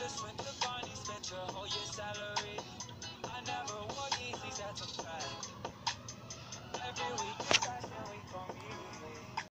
Just went to Barney, spent your whole year salary.